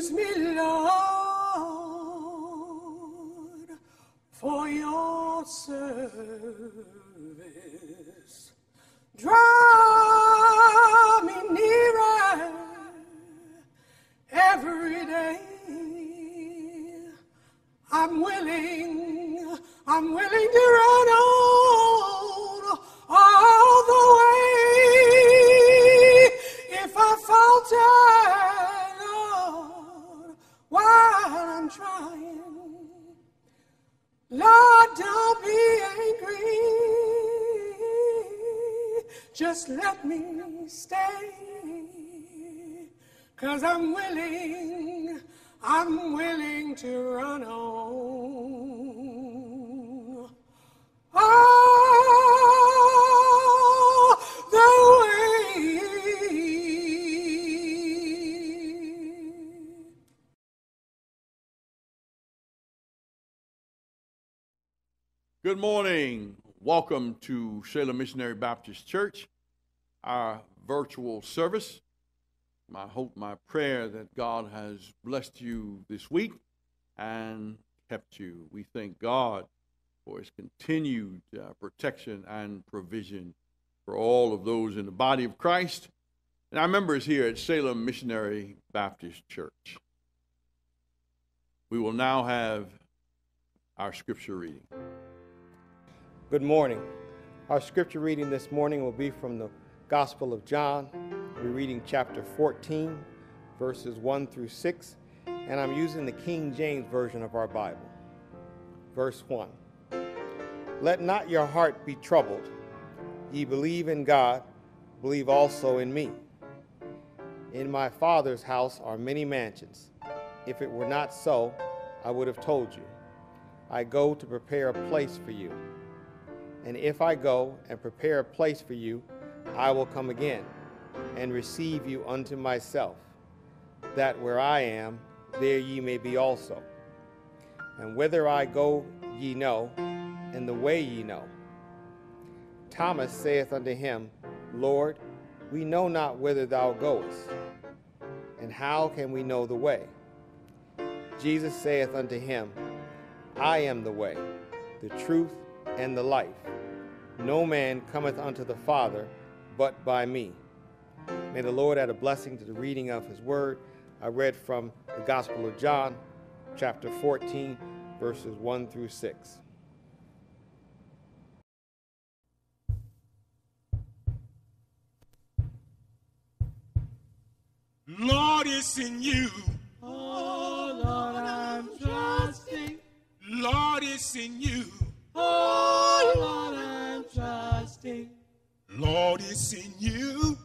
Use me, Lord, for your service. Draw me nearer every day. I'm willing, I'm willing to run on all the way. If I falter, Trying, Lord, don't be angry. Just let me stay. Cause I'm willing, I'm willing to run on. Oh, All the Good morning. Welcome to Salem Missionary Baptist Church, our virtual service. My hope, my prayer that God has blessed you this week and kept you. We thank God for his continued uh, protection and provision for all of those in the body of Christ and our members here at Salem Missionary Baptist Church. We will now have our scripture reading. Good morning. Our scripture reading this morning will be from the Gospel of John. We're reading chapter 14, verses 1 through 6, and I'm using the King James Version of our Bible. Verse 1 Let not your heart be troubled. Ye believe in God, believe also in me. In my Father's house are many mansions. If it were not so, I would have told you. I go to prepare a place for you. And if I go and prepare a place for you, I will come again and receive you unto myself, that where I am, there ye may be also. And whither I go, ye know, and the way ye know. Thomas saith unto him, Lord, we know not whither thou goest, and how can we know the way? Jesus saith unto him, I am the way, the truth, and the life. No man cometh unto the Father but by me. May the Lord add a blessing to the reading of his word. I read from the Gospel of John, chapter 14, verses 1 through 6. Lord, it's in you. Oh, Lord, I'm trusting. Lord, it's in you. Oh, Lord, I'm trusting. Lord, it's in you.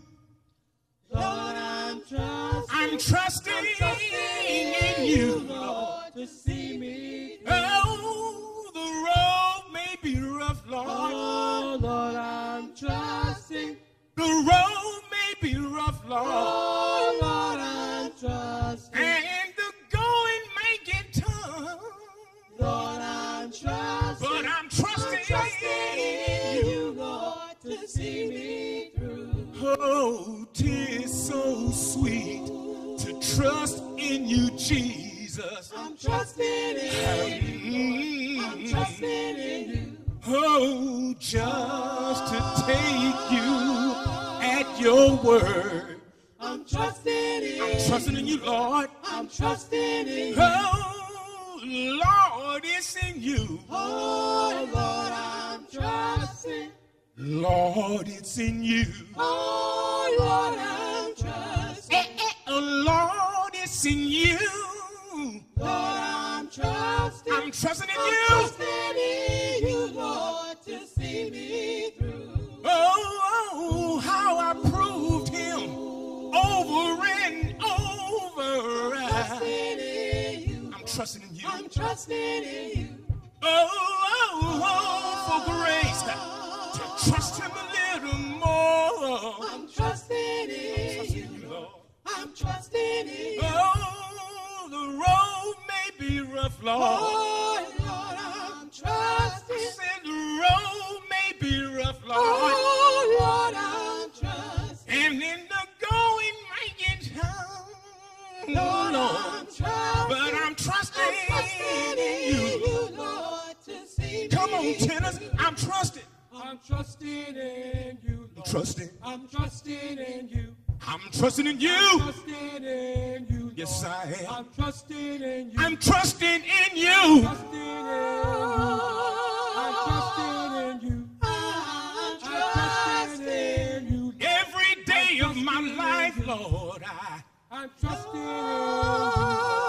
Lord, I'm trusting. I'm trusting, in you. Lord, to see me through. Oh, the road may be rough, Lord. Oh, Lord, I'm trusting. The road may be rough, Lord. Oh, Oh, tis so sweet to trust in you, Jesus. I'm trusting in you. I'm trusting in you. Oh, just to take you at your word. I'm trusting in you. I'm trusting in you, Lord. I'm trusting in you. Oh, Lord, it's in you. Oh, Lord, I'm trusting. Lord, it's in you. Oh, Lord, I'm trusting. Eh, eh. Oh, Lord, it's in you. Lord, I'm trusting. I'm trusting in I'm you. trusting in you, Lord, to see me through. Oh, oh how I proved him over and over. Trusting in you. I'm trusting in you. I'm trusting in you. Oh, oh, oh, for grace to trust him a little more. I'm trusting in you, Lord. I'm trusting in you. Oh, the road may be rough, Lord. Oh, Lord, I'm trusting. I said the road may be rough, Lord. Oh, Lord, I'm trusting. And in the going might get tough, Lord, Lord, I'm trusting. But I'm trusting, I'm trusting in you, Lord, to see Come me. on, tenors, I'm trusting in you. Trusting in you. Yes, Lord. I am. Trusting. I'm trusting in you. I'm trusting in you. I'm trusting in you. I'm trusting in you. I'm trusting in you. Every day of my life, Lord, I. I'm trusting in you.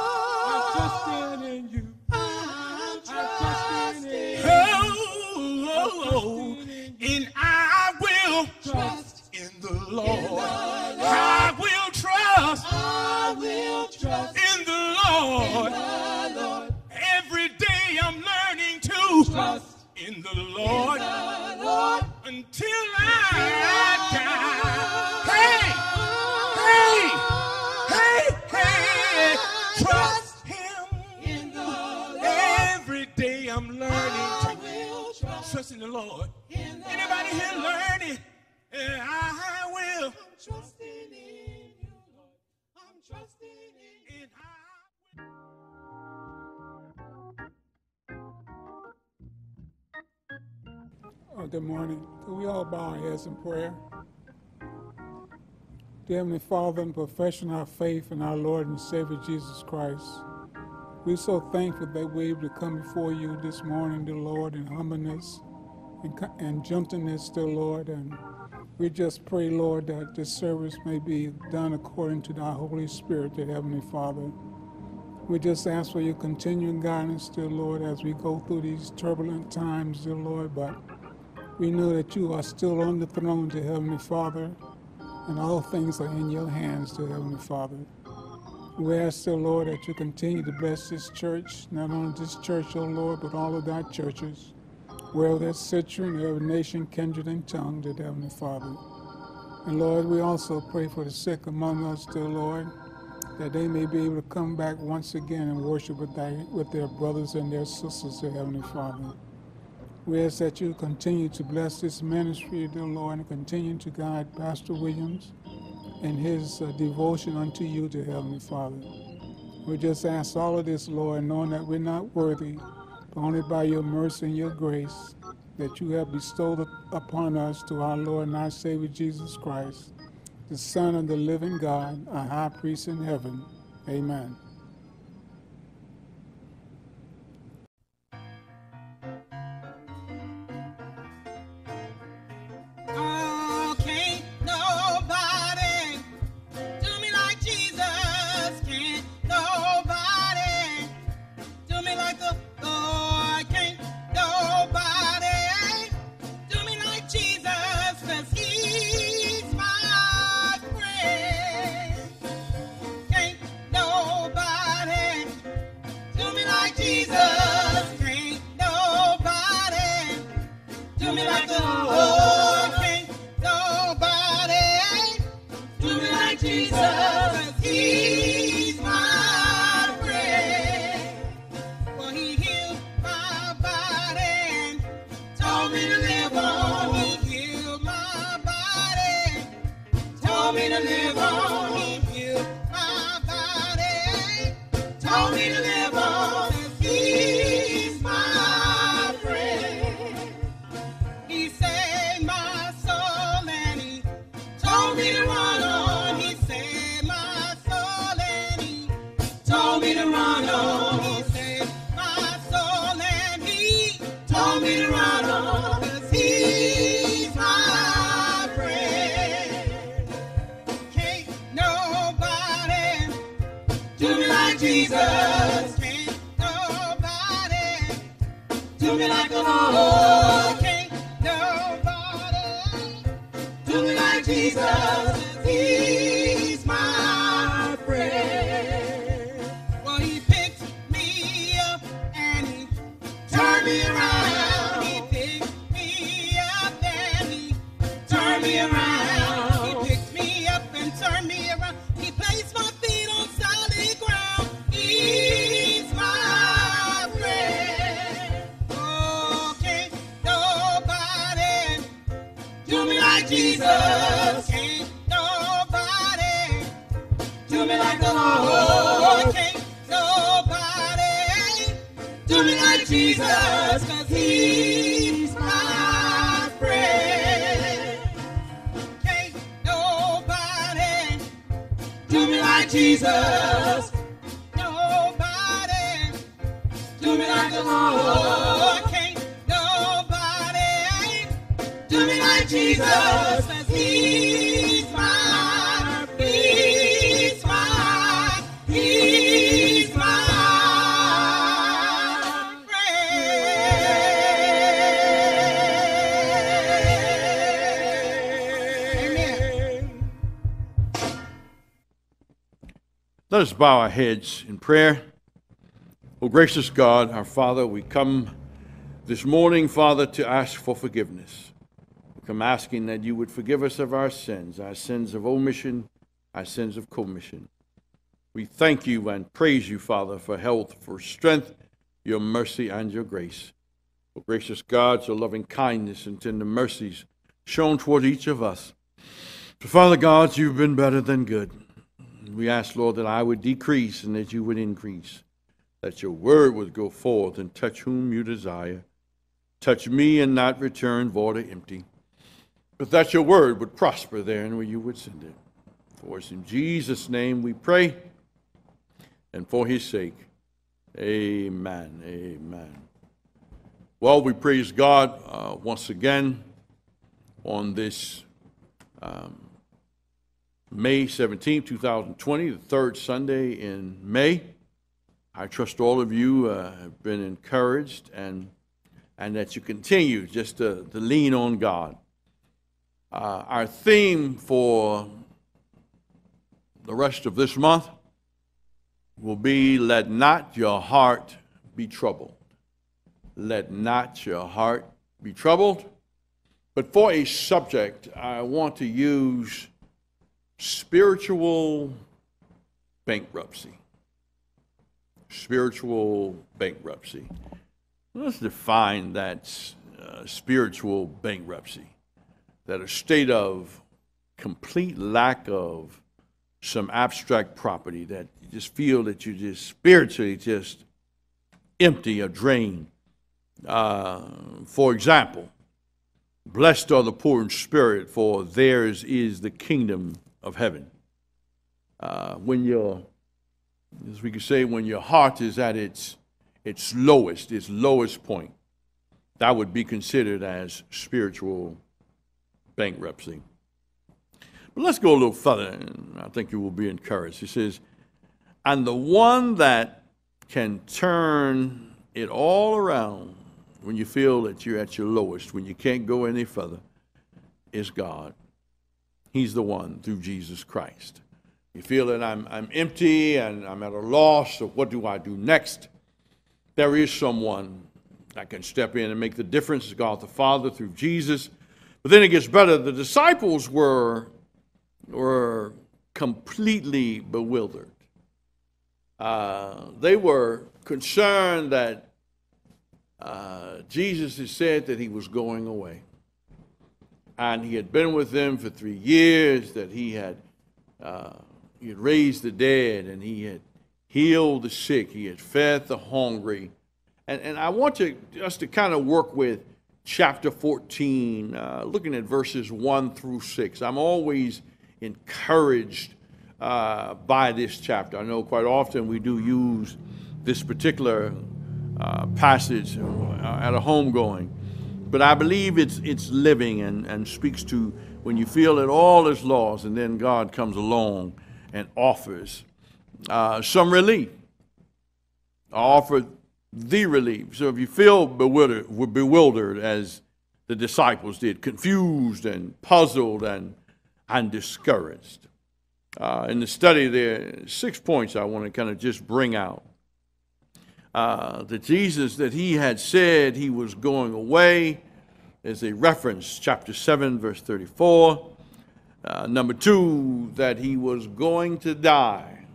We all bow our heads in prayer? Dear Heavenly Father, in profession our faith in our Lord and Savior Jesus Christ, we're so thankful that we're able to come before you this morning, dear Lord, in humbleness and, and gentleness, dear Lord. And we just pray, Lord, that this service may be done according to thy Holy Spirit, dear Heavenly Father. We just ask for your continuing guidance, dear Lord, as we go through these turbulent times, dear Lord. But we know that you are still on the throne, dear Heavenly Father, and all things are in your hands, dear Heavenly Father. We ask, dear Lord, that you continue to bless this church, not only this church, O Lord, but all of thy churches, wherever there's citron, every nation, kindred, and tongue, dear Heavenly Father. And Lord, we also pray for the sick among us, dear Lord, that they may be able to come back once again and worship with, thy, with their brothers and their sisters, dear Heavenly Father. We ask that you continue to bless this ministry, dear Lord, and continue to guide Pastor Williams in his uh, devotion unto you, dear Heavenly Father. We just ask all of this, Lord, knowing that we're not worthy, but only by your mercy and your grace that you have bestowed upon us to our Lord and our Savior Jesus Christ, the Son of the living God, our high priest in heaven. Amen. He picked me up and turned me around. He placed my feet on solid ground. He's my friend. Oh, can't nobody do me like Jesus. Can't nobody do me like the Lord. Can't nobody do me like Jesus. Like Jesus. Nobody do me like the Lord. Can't nobody do me like Jesus. Let us bow our heads in prayer. Oh, gracious God, our Father, we come this morning, Father, to ask for forgiveness. We come asking that you would forgive us of our sins, our sins of omission, our sins of commission. We thank you and praise you, Father, for health, for strength, your mercy, and your grace. Oh, gracious God, your loving kindness and tender mercies shown toward each of us. So, Father God, you've been better than good. We ask, Lord, that I would decrease and that you would increase, that your word would go forth and touch whom you desire. Touch me and not return void or empty, but that your word would prosper there and where you would send it. For us in Jesus' name we pray, and for his sake, amen. Amen. Well, we praise God uh, once again on this May 17, 2020, the third Sunday in May. I trust all of you uh, have been encouraged and, and that you continue just to, to lean on God. Uh, our theme for the rest of this month will be Let not your heart be troubled. Let not your heart be troubled. But for a subject, I want to use spiritual bankruptcy. Spiritual bankruptcy. Let's define that uh, spiritual bankruptcy. That a state of complete lack of some abstract property that you just feel that you just spiritually just empty or drained. Uh, for example, blessed are the poor in spirit, for theirs is the kingdom of heaven. Uh, when your, as we could say, when your heart is at its its lowest, its lowest point, that would be considered as spiritual bankruptcy. But let's go a little further, and I think you will be encouraged. He says, and the one that can turn it all around when you feel that you're at your lowest, when you can't go any further, is God. He's the one through Jesus Christ. You feel that I'm, I'm empty and I'm at a loss of what do I do next? There is someone that can step in and make the difference. God the Father through Jesus. But then it gets better. The disciples were, were completely bewildered. Uh, they were concerned that uh, Jesus had said that he was going away. And he had been with them for three years, that he had, uh, he had raised the dead, and he had healed the sick, he had fed the hungry. And, and I want to, us to kind of work with chapter 14, uh, looking at verses 1 through 6. I'm always encouraged uh, by this chapter. I know quite often we do use this particular uh, passage uh, at a homegoing, but I believe it's, it's living and, and speaks to when you feel that all is lost and then God comes along and offers uh, some relief, offer the relief. So if you feel bewildered, bewildered as the disciples did, confused and puzzled and, and discouraged, uh, in the study, there are six points I want to kind of just bring out. Uh, that Jesus, that he had said he was going away, is a reference, chapter 7, verse 34. Uh, number two, that he was going to die.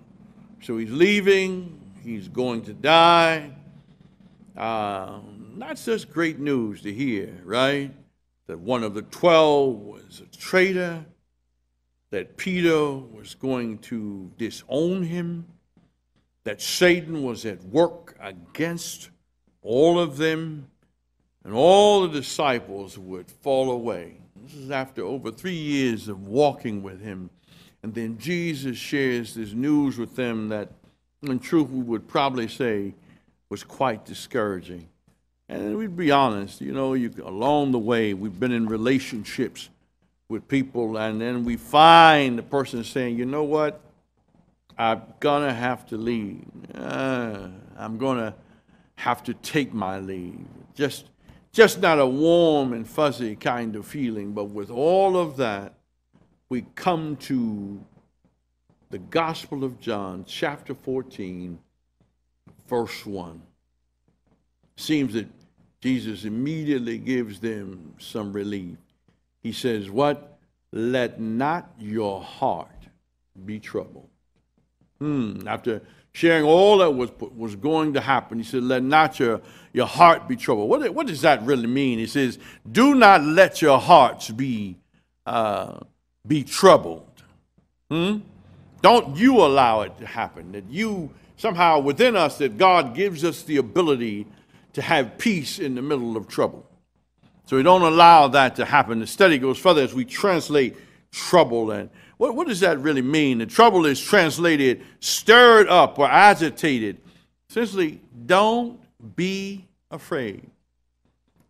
So he's leaving, he's going to die. Uh, not such great news to hear, right? That one of the twelve was a traitor that Peter was going to disown him, that Satan was at work against all of them, and all the disciples would fall away. This is after over three years of walking with him And then Jesus shares this news with them that, in truth, we would probably say was quite discouraging. And we'd be honest, you know, you, along the way, we've been in relationships with people, and then we find the person saying, you know what? I'm gonna have to leave. Uh, I'm gonna have to take my leave. Just, just not a warm and fuzzy kind of feeling, but with all of that, we come to the Gospel of John, chapter 14, verse 1. Seems that Jesus immediately gives them some relief. He says, What? Let not your heart be troubled. Hmm. After sharing all that was, was going to happen, he said, Let not your, your heart be troubled. What, what does that really mean? He says, Do not let your hearts be, uh, be troubled. Hmm? Don't you allow it to happen. That you, somehow within us, that God gives us the ability to have peace in the middle of trouble. So we don't allow that to happen. The study goes further as we translate trouble. And what, what does that really mean? The trouble is translated stirred up or agitated. Essentially, don't be afraid.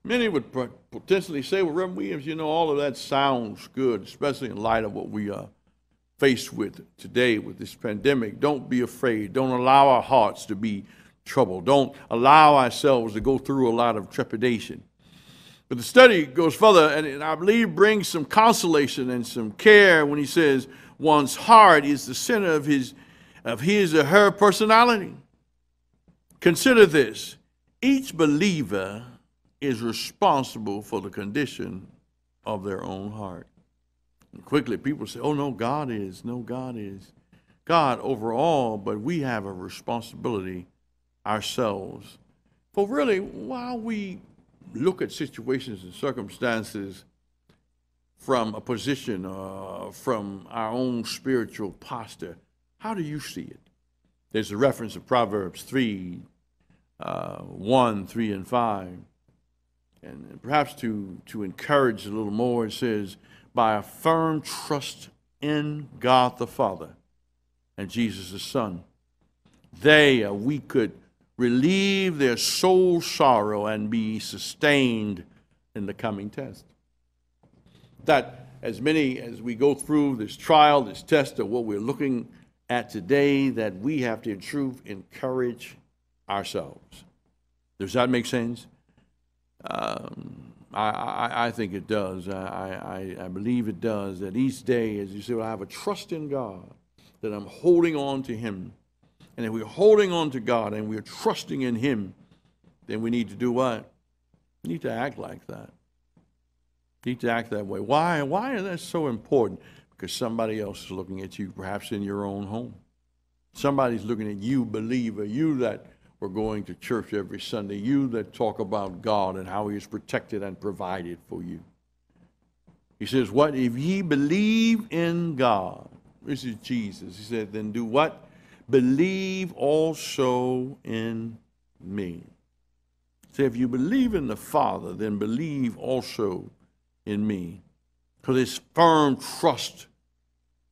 Many would potentially say, well, Reverend Williams, you know, all of that sounds good, especially in light of what we are faced with today with this pandemic. Don't be afraid. Don't allow our hearts to be troubled. Don't allow ourselves to go through a lot of trepidation. But the study goes further, and I believe brings some consolation and some care when he says one's heart is the center of his, of his or her personality. Consider this each believer is responsible for the condition of their own heart. And quickly, people say, oh, no, God is. No, God is. God overall, but we have a responsibility ourselves. For really, while we look at situations and circumstances from a position, uh, from our own spiritual posture, how do you see it? There's a reference to Proverbs 3, uh, 1, 3, and 5. And perhaps to, to encourage a little more, it says, by a firm trust in God the Father and Jesus the Son, they, uh, we could relieve their soul sorrow and be sustained in the coming test. That as many as we go through this trial, this test of what we're looking at today, that we have to in truth encourage ourselves. Does that make sense? Um, I, I, I, think it does. I, I, I believe it does. That each day, as you say, well, I have a trust in God, that I'm holding on to Him and if we're holding on to God and we're trusting in Him, then we need to do what? We need to act like that. We need to act that way. Why? Why is that so important? Because somebody else is looking at you, perhaps in your own home. Somebody's looking at you, believer, you that were going to church every Sunday, you that talk about God and how He has protected and provided for you. He says, What? If ye believe in God, this is Jesus. He said, Then do what? Believe also in me. Say, if you believe in the Father, then believe also in me. Because it's firm trust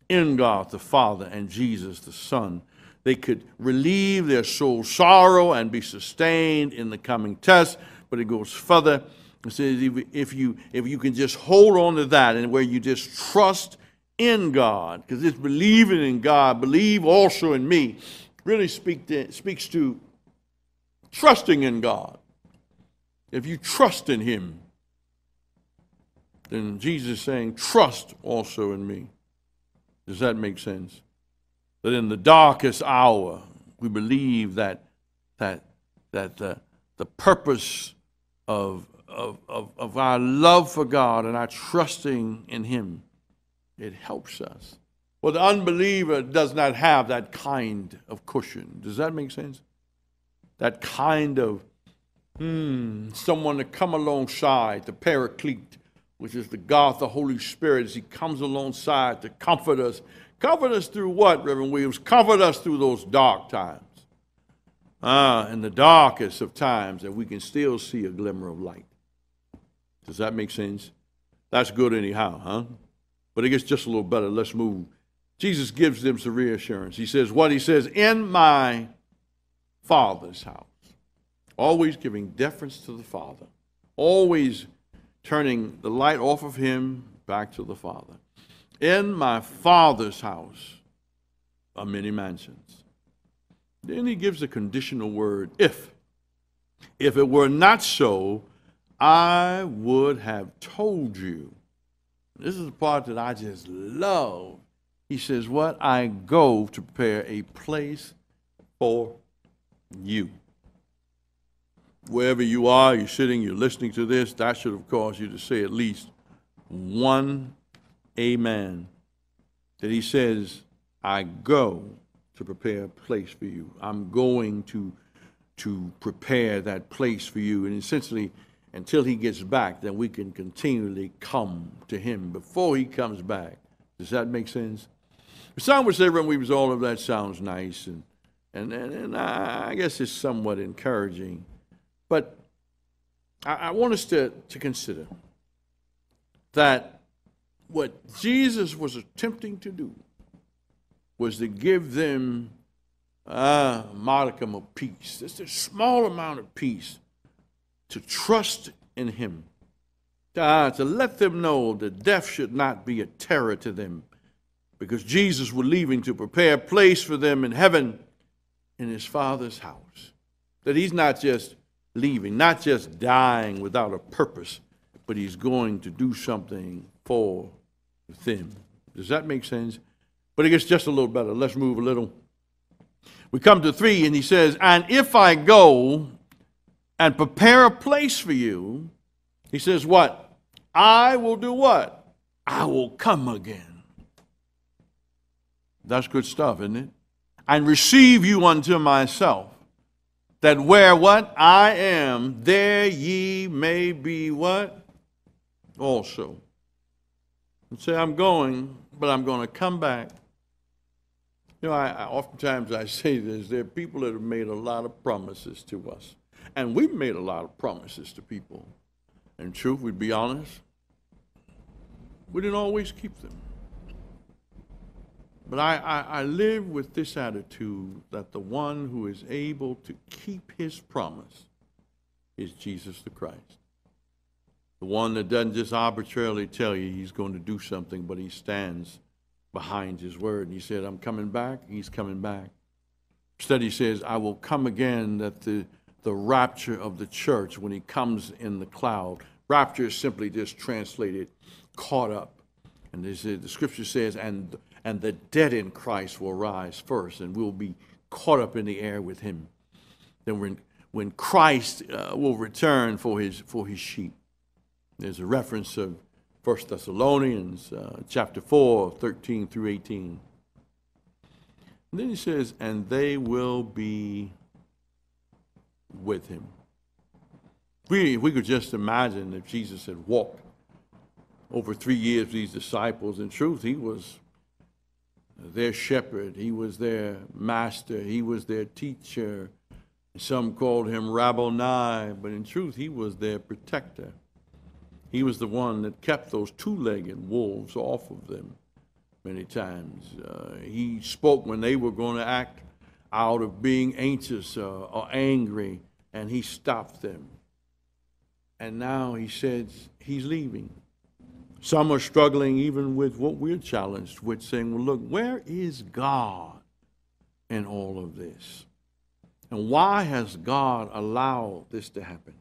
in God the Father and Jesus the Son. They could relieve their soul sorrow and be sustained in the coming test. But it goes further. It says if you, if you can just hold on to that and where you just trust in God, because it's believing in God, believe also in me, really speak to, speaks to trusting in God. If you trust in Him, then Jesus is saying, trust also in me. Does that make sense? That in the darkest hour, we believe that, that, that the, the purpose of, of, of, of our love for God and our trusting in Him it helps us. Well, the unbeliever does not have that kind of cushion. Does that make sense? That kind of, hmm, someone to come alongside, the paraclete, which is the God, the Holy Spirit, as He comes alongside to comfort us. Comfort us through what, Reverend Williams? Comfort us through those dark times. Ah, in the darkest of times, that we can still see a glimmer of light. Does that make sense? That's good, anyhow, huh? But it gets just a little better. Let's move Jesus gives them some reassurance. He says, What? He says, In my Father's house. Always giving deference to the Father. Always turning the light off of Him back to the Father. In my Father's house are many mansions. Then he gives a conditional word, if. If it were not so, I would have told you. This is the part that I just love. He says, What? I go to prepare a place for you. Wherever you are, you're sitting, you're listening to this, that should have caused you to say at least one amen. That he says, I go to prepare a place for you. I'm going to, to prepare that place for you. And essentially, until he gets back, then we can continually come to him before he comes back. Does that make sense? Some would say, when we was all of that sounds nice, and, and, and, and I guess it's somewhat encouraging. But I, I want us to, to consider that what Jesus was attempting to do was to give them ah, a modicum of peace, just a small amount of peace, to trust in Him, to, uh, to let them know that death should not be a terror to them, because Jesus was leaving to prepare a place for them in heaven in His Father's house. That He's not just leaving, not just dying without a purpose, but He's going to do something for them. Does that make sense? But it gets just a little better. Let's move a little. We come to three, and he says, And if I go and prepare a place for you, he says, What? I will do what? I will come again. That's good stuff, isn't it? And receive you unto myself, that where what? I am, there ye may be what? Also. And say, I'm going, but I'm going to come back you know, I, I, oftentimes I say this there are people that have made a lot of promises to us. And we've made a lot of promises to people. And truth, we'd be honest, we didn't always keep them. But I, I, I live with this attitude that the one who is able to keep his promise is Jesus the Christ. The one that doesn't just arbitrarily tell you he's going to do something, but he stands behind his word. And he said, I'm coming back. He's coming back. Study says, I will come again that the, the rapture of the church when he comes in the cloud. Rapture is simply just translated caught up. And the scripture says, and, and the dead in Christ will rise first, and we'll be caught up in the air with him. Then when, when Christ uh, will return for his, for his sheep. There's a reference of 1 Thessalonians uh, chapter 4, 13 through 18. And then he says, and they will be with him. We, we could just imagine if Jesus had walked over three years with these disciples. In truth, he was their shepherd, he was their master, he was their teacher. Some called him Rabboni, but in truth, he was their protector. He was the one that kept those two legged wolves off of them many times. Uh, he spoke when they were going to act out of being anxious uh, or angry, and he stopped them. And now he says he's leaving. Some are struggling even with what we're challenged with, saying, Well, look, where is God in all of this? And why has God allowed this to happen?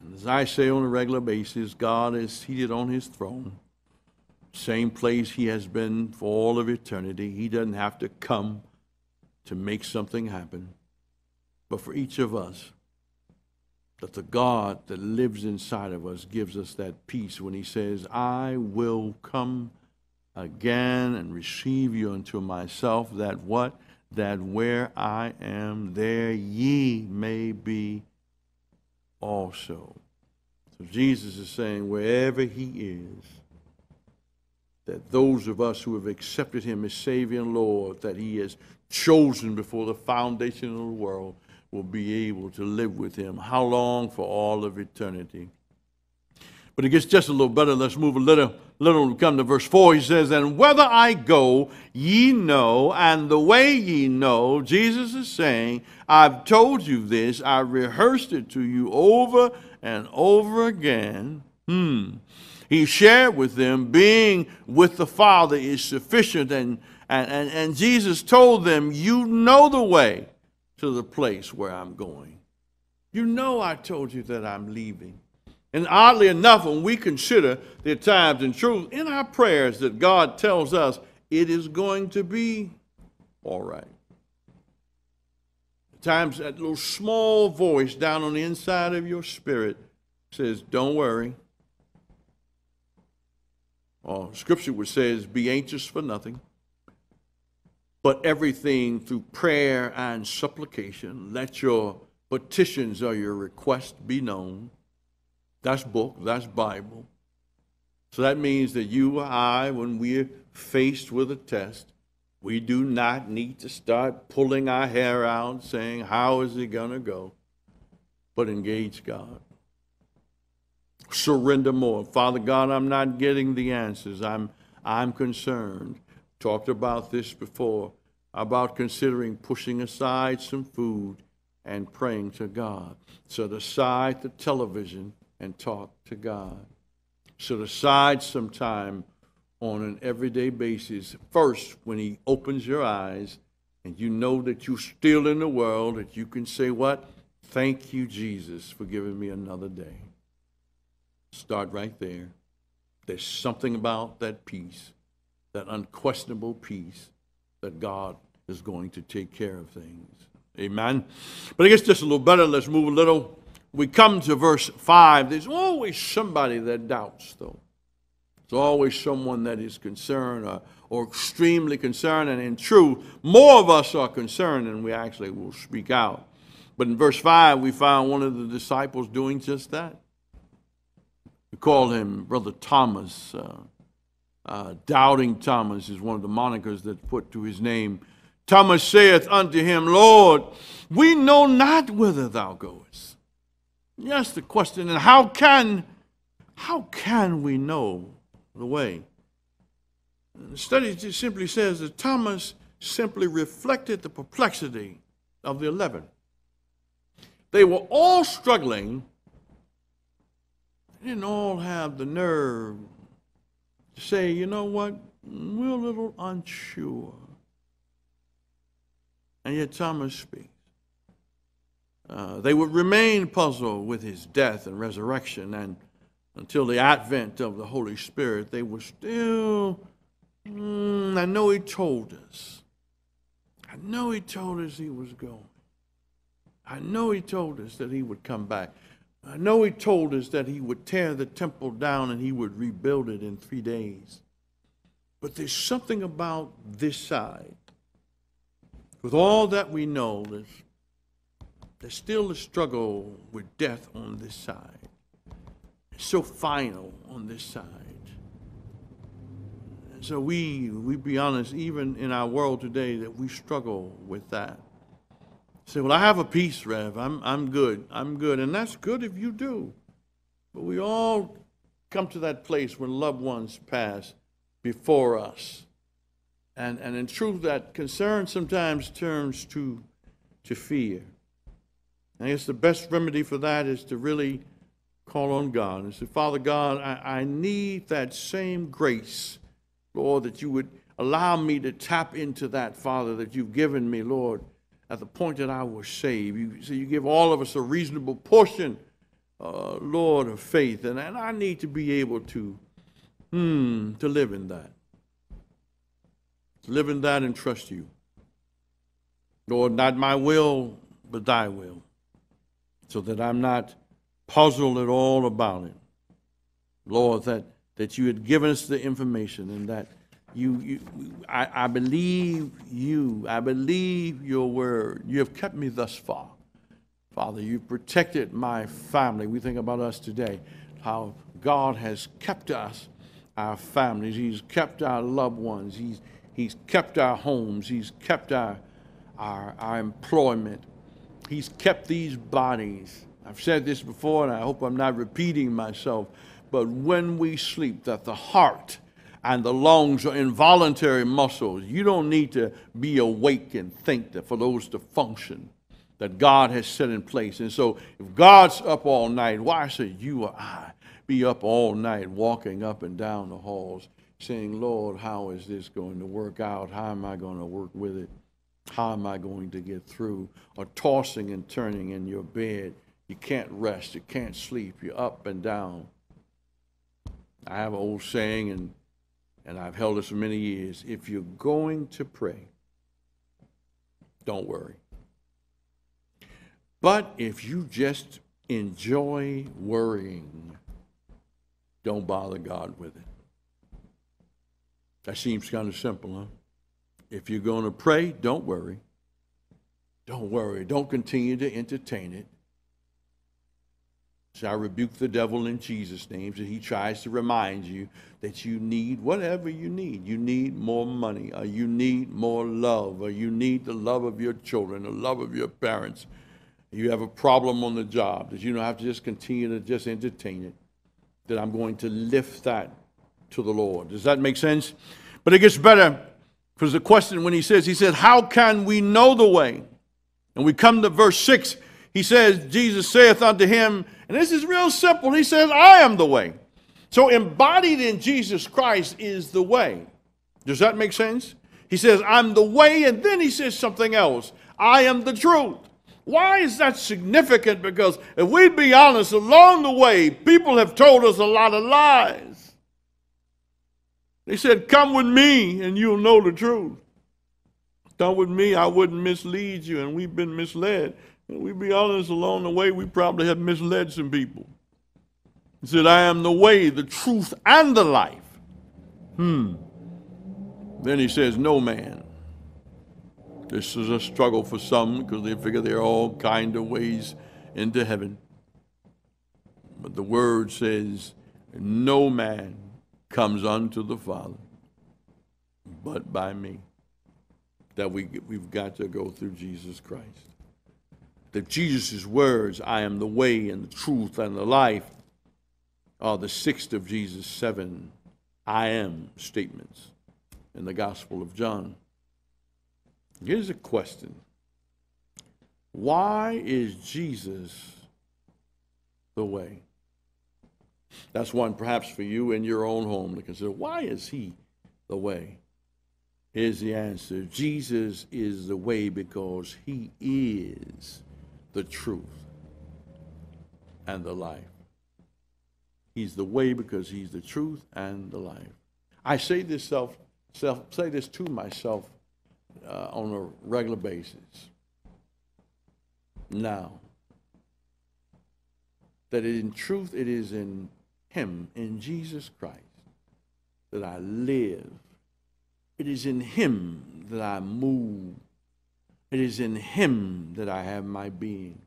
And as I say on a regular basis, God is seated on his throne, same place he has been for all of eternity. He doesn't have to come to make something happen. But for each of us, that the God that lives inside of us gives us that peace when he says, I will come again and receive you unto myself, that what? That where I am, there ye may be also. So Jesus is saying, wherever he is, that those of us who have accepted him as Savior and Lord, that he has chosen before the foundation of the world, will be able to live with him. How long? For all of eternity. But it gets just a little better. Let's move a little, little come to verse 4, he says, And whether I go, ye know, and the way ye know, Jesus is saying, I've told you this, I rehearsed it to you over and over again. Hmm. He shared with them, being with the Father is sufficient, and, and, and, and Jesus told them, You know the way to the place where I'm going. You know I told you that I'm leaving. And oddly enough, when we consider the times and truth in our prayers that God tells us it is going to be all right. At times that little small voice down on the inside of your spirit says, Don't worry. Or scripture would says, Be anxious for nothing, but everything through prayer and supplication, let your petitions or your requests be known that's book, that's Bible. So that means that you or I, when we're faced with a test, we do not need to start pulling our hair out saying, How is it going to go? But engage God. Surrender more. Father God, I'm not getting the answers. I'm, I'm concerned. Talked about this before about considering pushing aside some food and praying to God. Set aside the television and talk to God. Set aside some time on an everyday basis. First, when He opens your eyes and you know that you're still in the world, that you can say, What? Thank you, Jesus, for giving me another day. Start right there. There's something about that peace, that unquestionable peace, that God is going to take care of things. Amen. But I guess just a little better. Let's move a little we come to verse 5, there's always somebody that doubts, though. There's always someone that is concerned or, or extremely concerned. And in truth, more of us are concerned than we actually will speak out. But in verse 5, we find one of the disciples doing just that. We call him Brother Thomas. Uh, uh, Doubting Thomas is one of the monikers that's put to his name. Thomas saith unto him, Lord, we know not whither thou goest. Yes, the question, and how can, how can we know the way? The study just simply says that Thomas simply reflected the perplexity of the eleven. They were all struggling. They didn't all have the nerve say, you know what, we're a little unsure. And yet Thomas speaks. Uh, they would remain puzzled with his death and resurrection, and until the advent of the Holy Spirit, they were still, mm, I know he told us. I know he told us he was going. I know he told us that he would come back. I know he told us that he would tear the temple down and he would rebuild it in three days. But there's something about this side. With all that we know, there's there's still a struggle with death on this side. It's so final on this side. And so we, we be honest, even in our world today, that we struggle with that. Say, well, I have a peace, Rev. I'm, I'm good. I'm good. And that's good if you do. But we all come to that place when loved ones pass before us. And, and in truth, that concern sometimes turns to, to fear. I guess the best remedy for that is to really call on God and say, Father God, I, I need that same grace, Lord, that you would allow me to tap into that, Father, that you've given me, Lord, at the point that I was saved. You, so you give all of us a reasonable portion, uh, Lord, of faith, and, and I need to be able to, hmm, to live in that. To live in that and trust you. Lord, not my will, but thy will so that I'm not puzzled at all about it. Lord, that, that you had given us the information and that you, you I, I believe you. I believe your word. You have kept me thus far. Father, you've protected my family. We think about us today, how God has kept us, our families. He's kept our loved ones. He's, he's kept our homes. He's kept our, our, our employment. He's kept these bodies. I've said this before, and I hope I'm not repeating myself, but when we sleep, that the heart and the lungs are involuntary muscles. You don't need to be awake and think that for those to function that God has set in place. And so if God's up all night, why should you or I be up all night walking up and down the halls saying, Lord, how is this going to work out? How am I going to work with it? How am I going to get through? Or tossing and turning in your bed. You can't rest. You can't sleep. You're up and down. I have an old saying, and, and I've held this for many years. If you're going to pray, don't worry. But if you just enjoy worrying, don't bother God with it. That seems kind of simple, huh? If you're going to pray, don't worry. Don't worry. Don't continue to entertain it. So I rebuke the devil in Jesus' name. So he tries to remind you that you need whatever you need. You need more money, or you need more love, or you need the love of your children, the love of your parents. You have a problem on the job that you don't have to just continue to just entertain it. That I'm going to lift that to the Lord. Does that make sense? But it gets better because the question when he says, he says, How can we know the way? And we come to verse 6. He says, Jesus saith unto him, and this is real simple. He says, I am the way. So embodied in Jesus Christ is the way. Does that make sense? He says, I'm the way, and then he says something else. I am the truth. Why is that significant? Because if we'd be honest, along the way, people have told us a lot of lies. They said, Come with me and you'll know the truth. Come with me, I wouldn't mislead you, and we've been misled. We be honest, along the way, we probably have misled some people. He said, I am the way, the truth, and the life. Hmm. Then he says, No man. This is a struggle for some because they figure there are all kind of ways into heaven. But the word says, No man comes unto the Father but by me. That we, we've got to go through Jesus Christ. That Jesus' words, I am the way and the truth and the life, are the sixth of Jesus' seven I am statements in the Gospel of John. Here's a question Why is Jesus the way? That's one perhaps for you in your own home to consider. Why is he the way? Here's the answer Jesus is the way because he is the truth and the life. He's the way because he's the truth and the life. I say this self, self say this to myself uh, on a regular basis. Now, that in truth it is in him, in Jesus Christ, that I live. It is in him that I move. It is in him that I have my being.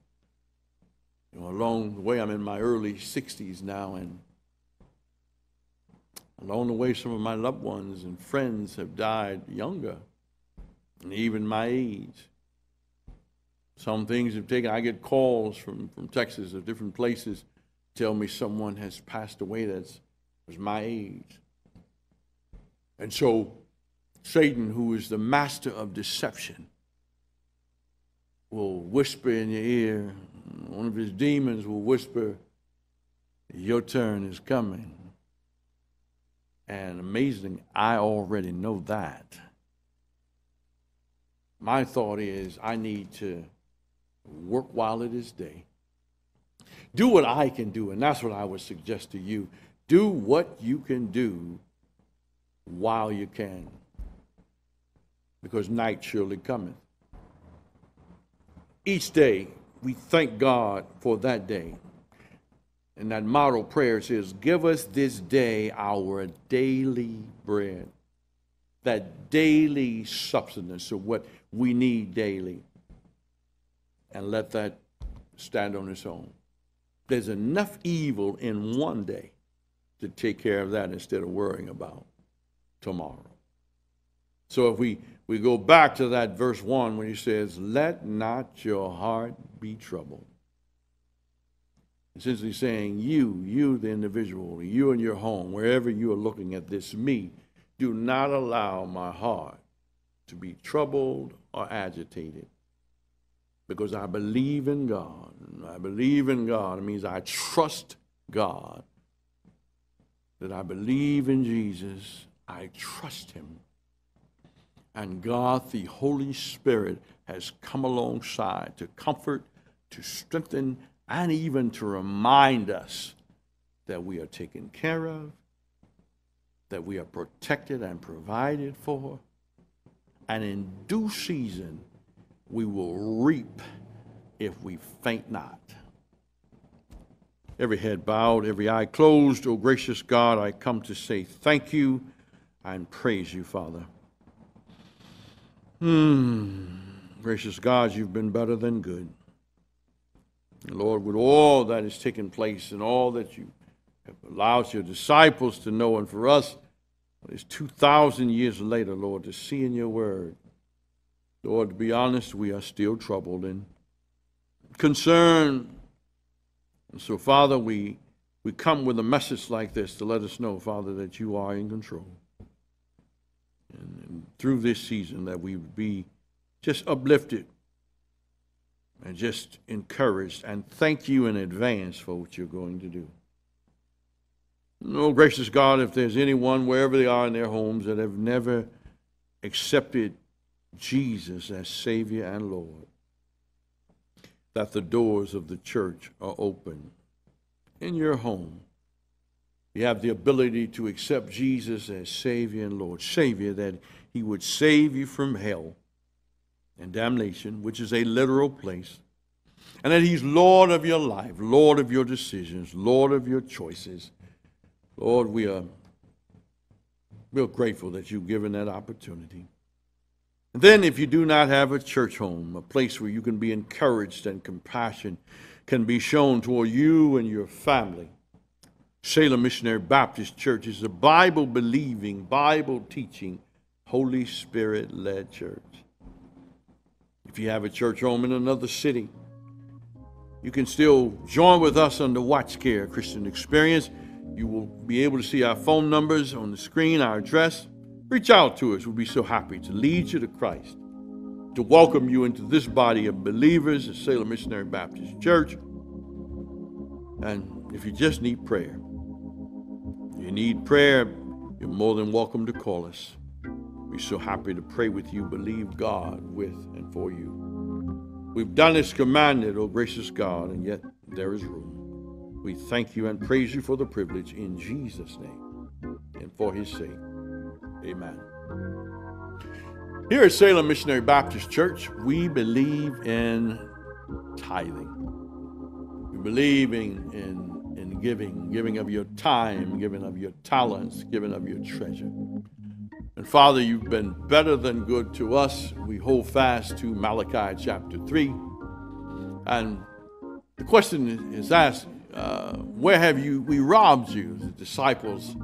You know, along the way, I'm in my early 60s now, and along the way, some of my loved ones and friends have died younger, and even my age. Some things have taken, I get calls from, from Texas or different places tell me someone has passed away that's was my age. And so Satan, who is the master of deception, will whisper in your ear. One of his demons will whisper, Your turn is coming. And amazing, I already know that. My thought is, I need to work while it is day. Do what I can do, and that's what I would suggest to you. Do what you can do while you can, because night surely cometh. Each day, we thank God for that day. And that model prayer says, Give us this day our daily bread. That daily substance of what we need daily. And let that stand on its own. There's enough evil in one day to take care of that instead of worrying about tomorrow. So if we, we go back to that verse 1 when he says, Let not your heart be troubled. Essentially saying, You, you, the individual, you in your home, wherever you are looking at this, me, do not allow my heart to be troubled or agitated because I believe in God. I believe in God. It means I trust God. That I believe in Jesus. I trust Him. And God, the Holy Spirit, has come alongside to comfort, to strengthen, and even to remind us that we are taken care of, that we are protected and provided for, and in due season we will reap if we faint not. Every head bowed, every eye closed. Oh, gracious God, I come to say thank you and praise you, Father. Hmm. Gracious God, you've been better than good. Lord, with all that has taken place and all that you have allowed your disciples to know, and for us, it's 2,000 years later, Lord, to see in your word. Lord, to be honest, we are still troubled and concerned. And so, Father, we, we come with a message like this to let us know, Father, that you are in control. And, and through this season, that we would be just uplifted and just encouraged and thank you in advance for what you're going to do. Oh, gracious God, if there's anyone, wherever they are in their homes, that have never accepted Jesus as Savior and Lord, that the doors of the church are open. In your home, you have the ability to accept Jesus as Savior and Lord. Savior, that He would save you from hell and damnation, which is a literal place, and that He's Lord of your life, Lord of your decisions, Lord of your choices Lord, we are real grateful that you've given that opportunity. And then, if you do not have a church home, a place where you can be encouraged and compassion can be shown toward you and your family, Salem Missionary Baptist Church is a Bible believing, Bible teaching, Holy Spirit led church. If you have a church home in another city, you can still join with us under Watch Care Christian Experience you will be able to see our phone numbers on the screen, our address. Reach out to us. We'll be so happy to lead you to Christ, to welcome you into this body of believers at Salem Missionary Baptist Church. And if you just need prayer, you need prayer, you're more than welcome to call us. We're so happy to pray with you, believe God with and for you. We've done as commanded, O oh gracious God, and yet there is room. We thank you and praise you for the privilege in Jesus' name and for his sake. Amen. Here at Salem Missionary Baptist Church, we believe in tithing. We believe in, in, in giving, giving of your time, giving of your talents, giving of your treasure. And Father, you've been better than good to us. We hold fast to Malachi chapter 3. And the question is asked uh, where have you, we robbed you? The disciples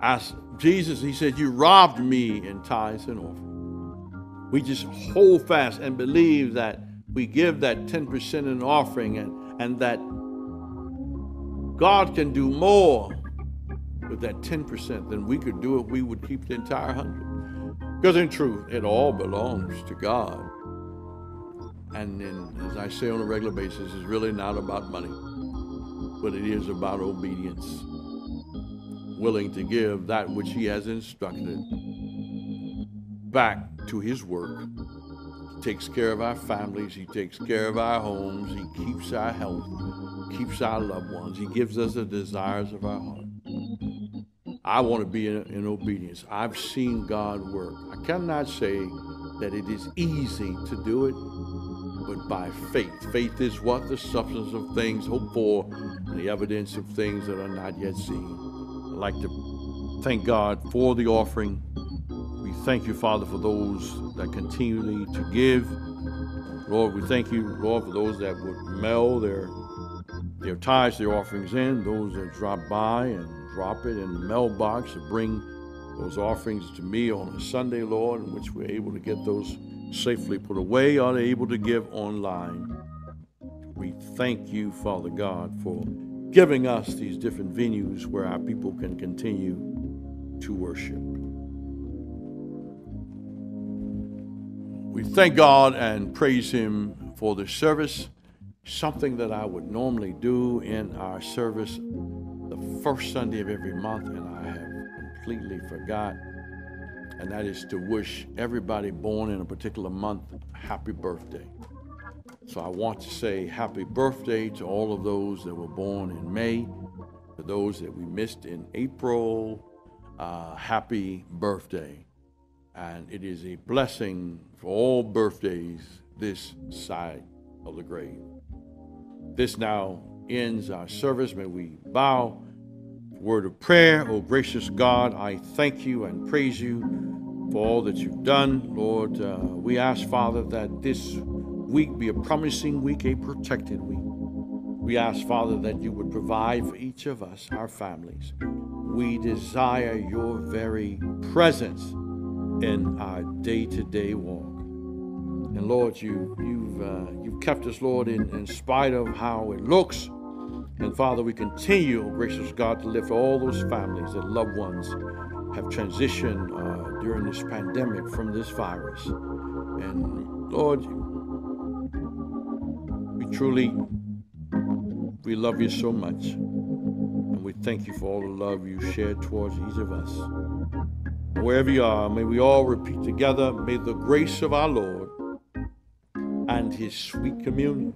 asked Jesus, he said, You robbed me in tithes and offering. We just hold fast and believe that we give that 10% in offering and, and that God can do more with that 10% than we could do if we would keep the entire hundred. Because in truth, it all belongs to God. And then, as I say on a regular basis, it's really not about money but it is about obedience. Willing to give that which He has instructed back to His work. He takes care of our families, He takes care of our homes, He keeps our health, keeps our loved ones, He gives us the desires of our heart. I want to be in, in obedience. I've seen God work. I cannot say that it is easy to do it, but by faith. Faith is what? The substance of things hoped for, and the evidence of things that are not yet seen. I'd like to thank God for the offering. We thank you, Father, for those that continually to give. Lord, we thank you, Lord, for those that would mail their their tithes, their offerings in, those that drop by and drop it in the mailbox to bring those offerings to me on a Sunday, Lord, in which we're able to get those safely put away, are able to give online. We thank you, Father God, for giving us these different venues where our people can continue to worship. We thank God and praise Him for this service, something that I would normally do in our service the first Sunday of every month, and I have completely forgot, and that is to wish everybody born in a particular month happy birthday. So I want to say happy birthday to all of those that were born in May, to those that we missed in April. Uh, happy birthday. And it is a blessing for all birthdays this side of the grave. This now ends our service. May we bow. Word of prayer. Oh, gracious God, I thank you and praise you for all that you've done. Lord, uh, we ask, Father, that this week be a promising week, a protected week. We ask, Father, that you would provide for each of us, our families. We desire your very presence in our day-to-day walk. And Lord, you, you've, uh, you've kept us, Lord, in, in spite of how it looks. And Father, we continue, oh, gracious God, to lift all those families that loved ones have transitioned uh, during this pandemic from this virus. And Lord, we truly, we love you so much. And we thank you for all the love you shared towards each of us. Wherever you are, may we all repeat together, may the grace of our Lord and his sweet communion,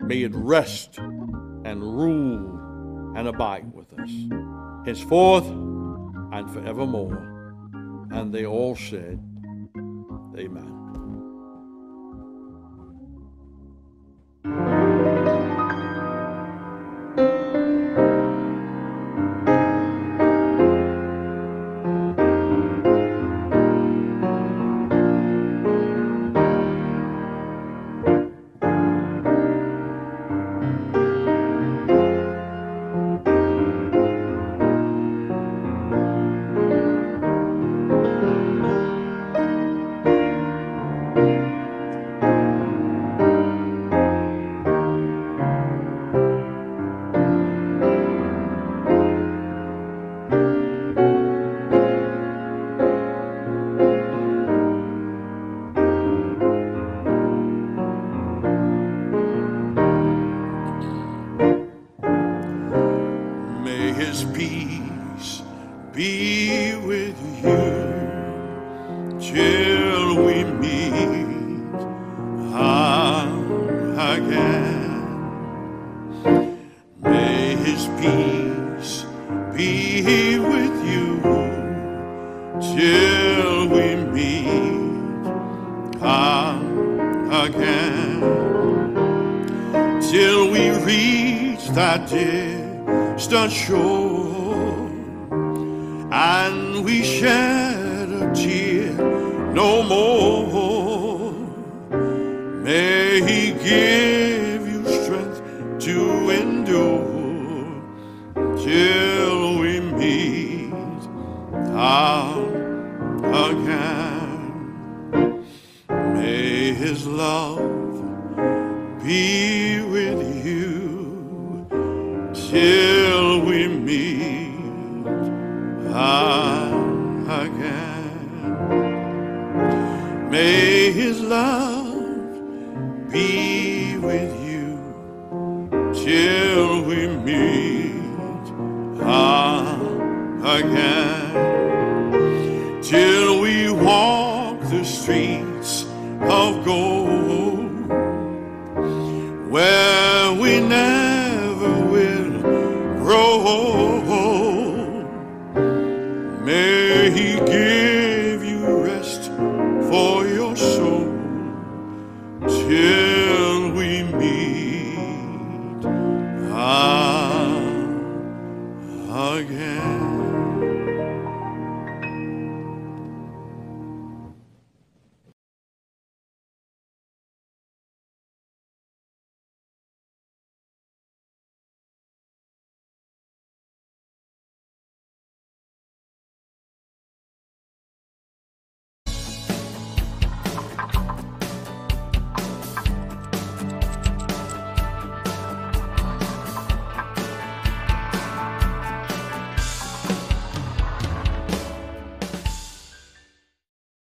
may it rest and rule and abide with us, henceforth and forevermore. And they all said, Amen. Again till we meet. the